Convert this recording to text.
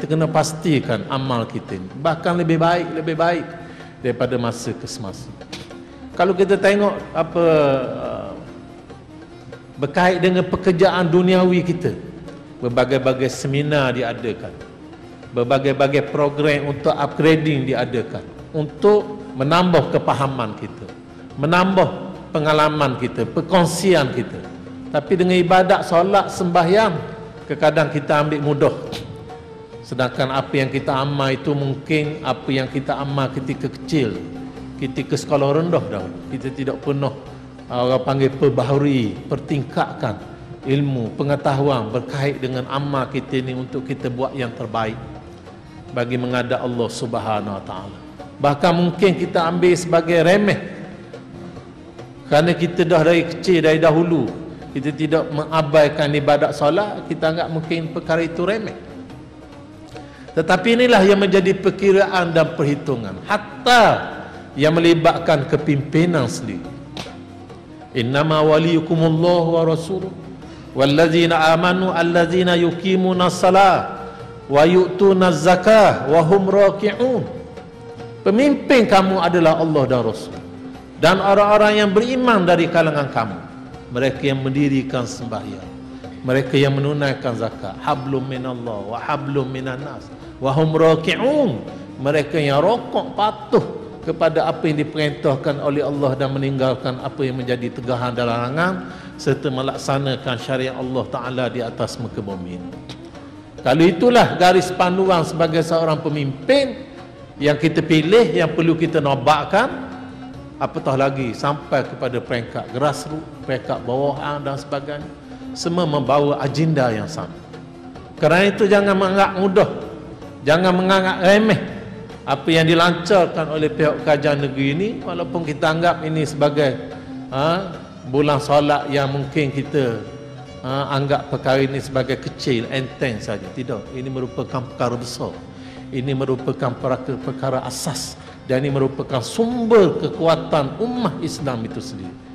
kita kena pastikan amal kita ni. Bahkan lebih baik lebih baik daripada masa ke semasa. Kalau kita tengok apa uh, berkait dengan pekerjaan duniawi kita berbagai-bagai seminar diadakan berbagai-bagai program untuk upgrading diadakan untuk menambah kepahaman kita menambah pengalaman kita perkongsian kita. Tapi dengan ibadat solat sembahyang kadang kita ambil mudah sedangkan apa yang kita amal itu mungkin apa yang kita amal ketika kecil ketika sekolah rendah dah. Kita tidak pernah uh, orang panggil perbaharui pertingkatkan ilmu pengetahuan berkait dengan amal kita ini untuk kita buat yang terbaik bagi menghadap Allah Subhanahu Wa Taala. Bahkan mungkin kita ambil sebagai remeh. Kerana kita dah dari kecil dari dahulu kita tidak mengabaikan ibadat solat kita anggap mungkin perkara itu remeh tetapi inilah yang menjadi perkiraan dan perhitungan. Hatta yang melibatkan kepimpinan sendiri. Innama waliyukumullah wa rasuluh. Wallazina amanu allazina yuqimuna salat wa yu'tuna zakah wa hum raki'un. Pemimpin kamu adalah Allah dan Rasul. Dan orang-orang yang beriman dari kalangan kamu. Mereka yang mendirikan sembahyang mereka yang menunaikan zakat. Hablum minallah wa hablum minan nas wa hum raki'un. Mereka yang rokok patuh kepada apa yang diperintahkan oleh Allah dan meninggalkan apa yang menjadi tegahan dan larangan serta melaksanakan syariat Allah Taala di atas muka bumi kalau itulah garis panduan sebagai seorang pemimpin yang kita pilih yang perlu kita nobakkan apatah lagi sampai kepada peringkat grassroots, peringkat bawahan dan sebagainya. Semua membawa agenda yang sama. Kerana itu jangan menganggap mudah. Jangan menganggap remeh apa yang dilancarkan oleh pihak kajian negeri ini walaupun kita anggap ini sebagai ha, bulan solat yang mungkin kita ha, anggap perkara ini sebagai kecil, enteng saja. Tidak, ini merupakan perkara besar. Ini merupakan perkara, perkara asas dan ini merupakan sumber kekuatan ummah Islam itu sendiri